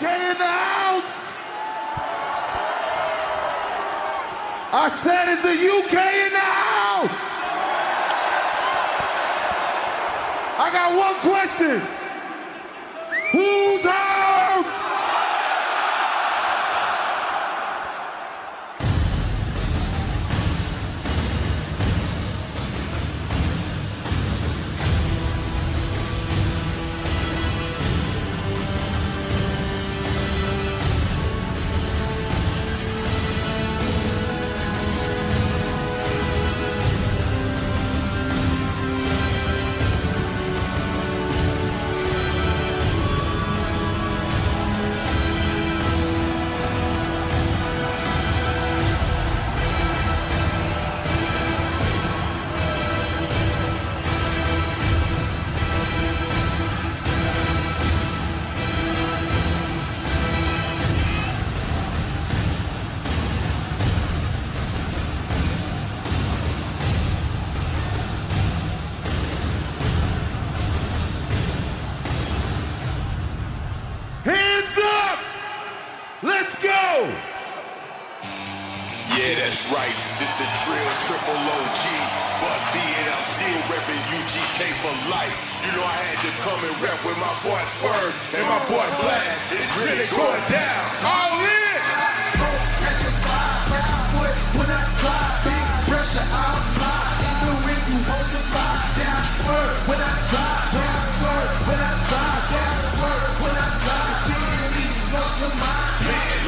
In the house. I said, is the UK in the house? I got one question. Yeah, that's right. This the drill, triple OG. But be it, I'm still repping UGK for life. You know I had to come and rep with my boy Swerve and my boy Flash. It's really going down. All in!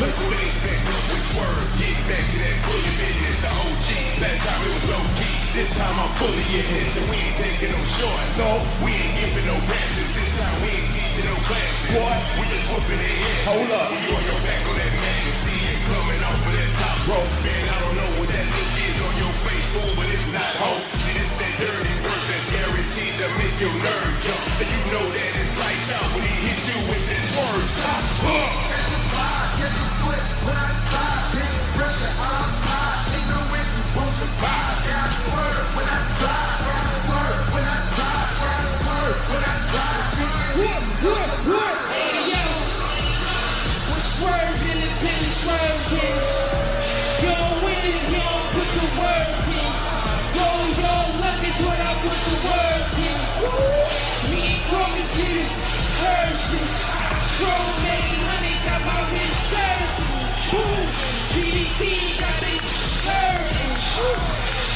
Look who they back up with Swerve. Get back to that bully business, the OG. Last time it was low key. This time I'm fully in this, and we ain't taking no shorts. No, we ain't giving no passes. This time we ain't teaching no classes. What? We just whooping their ass. Hold up. We on your back on that man. You see it coming off of that top rope. Man,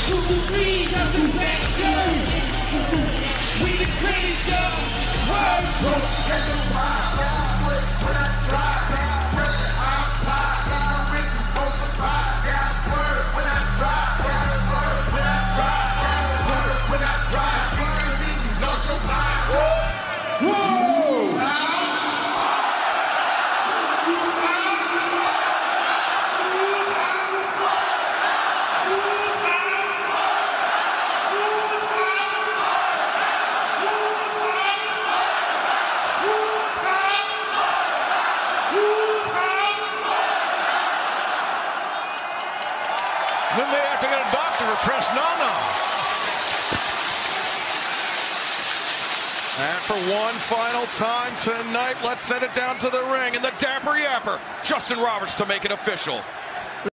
Two degrees up the back curtain. We the greatest, y'all. Then they have to get a doctor to press Nana. And for one final time tonight, let's send it down to the ring. And the Dapper Yapper, Justin Roberts, to make it official.